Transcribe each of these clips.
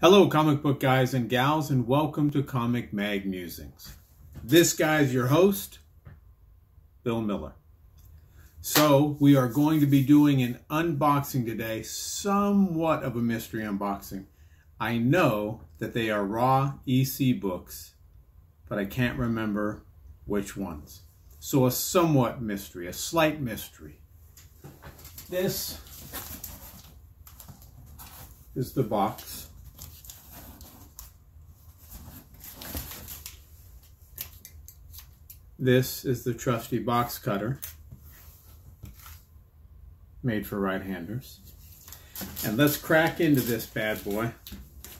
Hello, comic book guys and gals, and welcome to Comic Mag Musings. This guy is your host, Bill Miller. So, we are going to be doing an unboxing today, somewhat of a mystery unboxing. I know that they are raw EC books, but I can't remember which ones. So, a somewhat mystery, a slight mystery. This is the box. This is the trusty box cutter made for right-handers. And let's crack into this bad boy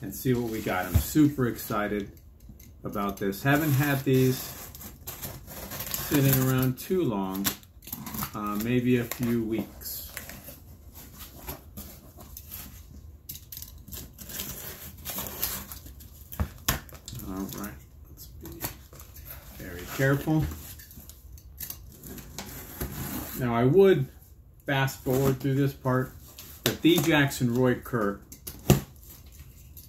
and see what we got. I'm super excited about this. Haven't had these sitting around too long, uh, maybe a few weeks. All right, let's be very careful. Now I would fast forward through this part, but D. Jackson Roy Kerr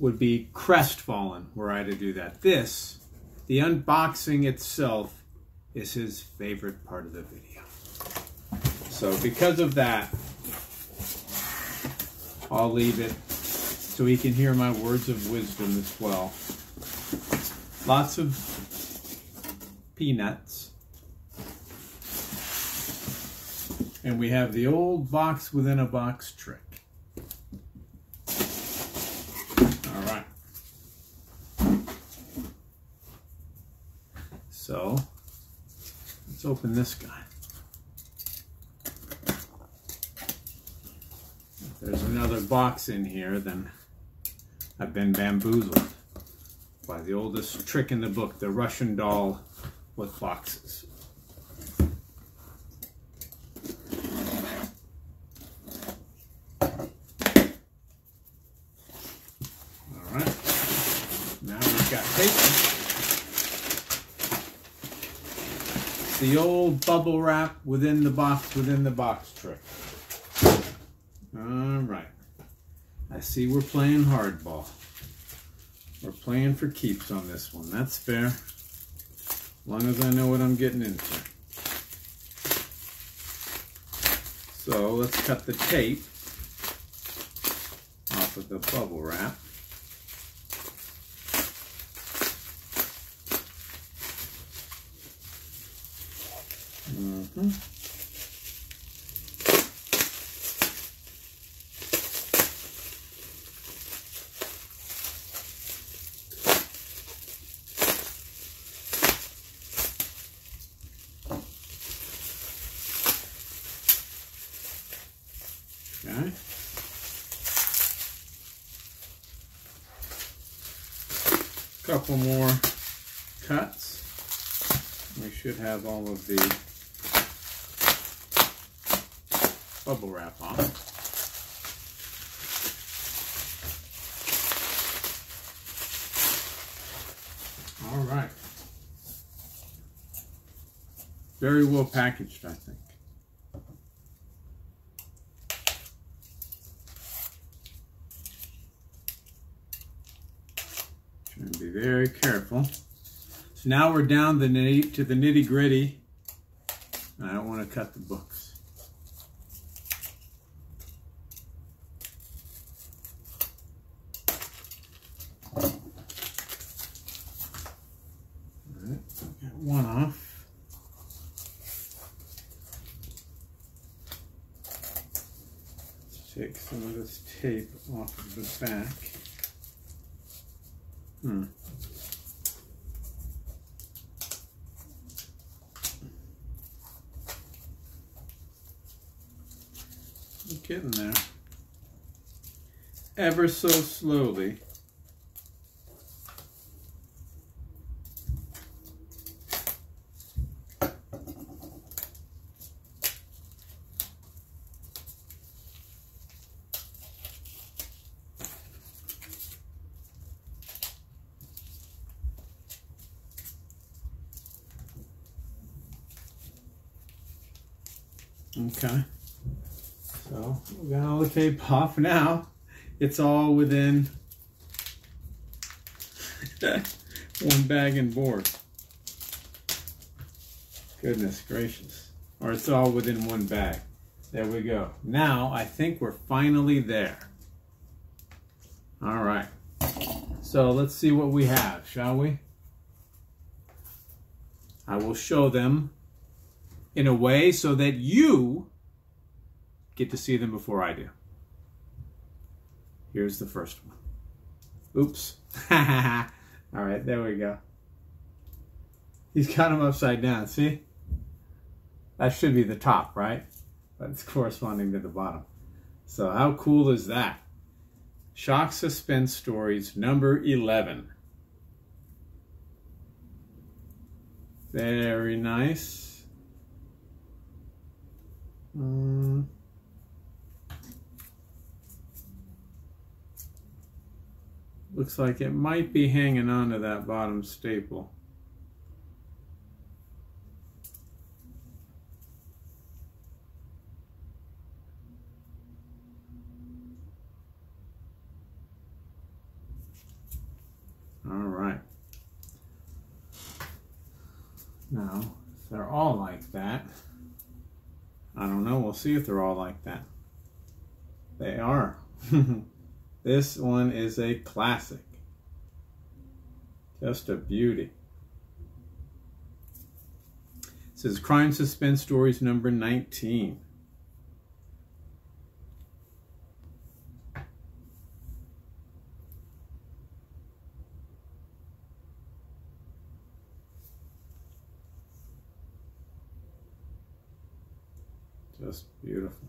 would be crestfallen were I to do that. This, the unboxing itself, is his favorite part of the video. So because of that, I'll leave it so he can hear my words of wisdom as well. Lots of peanuts. And we have the old box within a box trick. All right. So, let's open this guy. If there's another box in here, then I've been bamboozled by the oldest trick in the book, the Russian doll with boxes. All right, now we've got paper. The old bubble wrap within the box within the box trick. All right, I see we're playing hardball. We're playing for keeps on this one. That's fair. Long as I know what I'm getting into. So let's cut the tape off of the bubble wrap. Mm Okay. Couple more cuts. We should have all of the bubble wrap on. All right. Very well packaged, I think. To be very careful. So now we're down the nitty, to the nitty gritty. I don't want to cut the books. All right, got one off. Take some of this tape off of the back. Hmm. I'm getting there. Ever so slowly. Okay. So we got all the tape off now. It's all within one bag and board. Goodness gracious. Or it's all within one bag. There we go. Now, I think we're finally there. All right. So let's see what we have, shall we? I will show them in a way so that you get to see them before I do. Here's the first one. Oops. All right, there we go. He's got them upside down, see? That should be the top, right? But it's corresponding to the bottom. So how cool is that? Shock Suspenstories number 11. Very nice. Um, looks like it might be hanging on to that bottom staple. All right. Now, they're all like that, I don't know. We'll see if they're all like that. They are. this one is a classic. Just a beauty. Is Crime Suspenstories number 19. Just beautiful.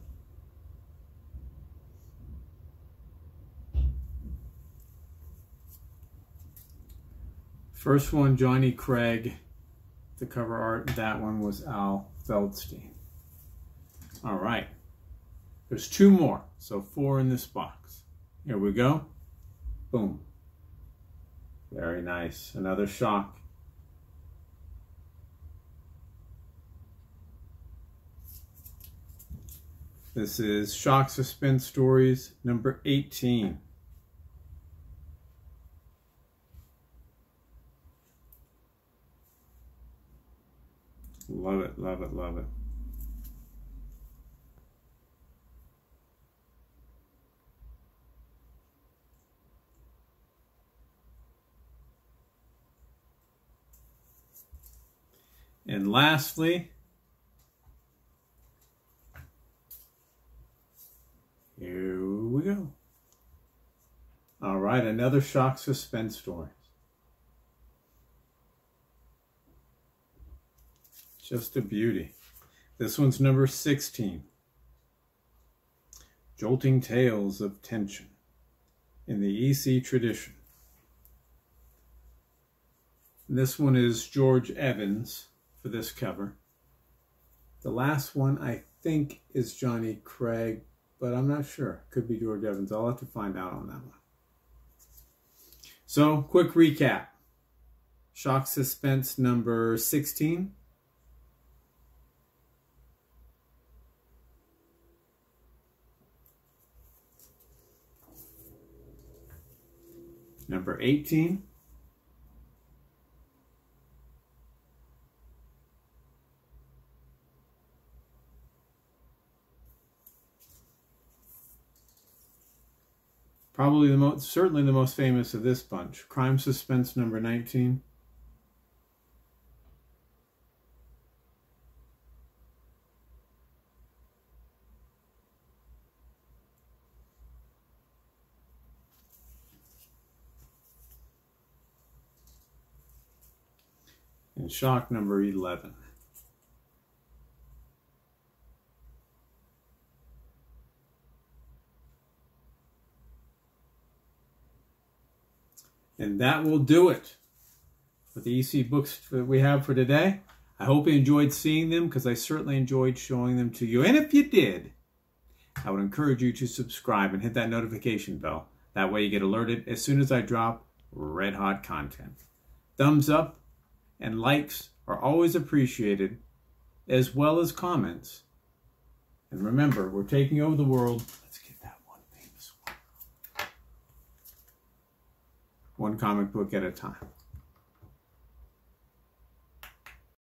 First one, Johnny Craig. The cover art, that one was Al Feldstein. All right. There's two more, so four in this box. Here we go. Boom. Very nice. Another shock. This is Shock Suspenstories number 18. Love it, love it, love it. And lastly, here we go. All right, another shock suspense story. Just a beauty. This one's number 16. Jolting Tales of Tension in the EC tradition. This one is George Evans for this cover. The last one I think is Johnny Craig, but I'm not sure. Could be George Evans. I'll have to find out on that one. So, quick recap. Shock Suspense number 16. Number 18. Probably the most, certainly the most famous of this bunch. Crime Suspense number 19. And shock number 11. And that will do it for the EC books that we have for today. I hope you enjoyed seeing them because I certainly enjoyed showing them to you. And if you did, I would encourage you to subscribe and hit that notification bell. That way you get alerted as soon as I drop red hot content. Thumbs up and likes are always appreciated, as well as comments. And remember, we're taking over the world. Let's get that one famous one. one comic book at a time.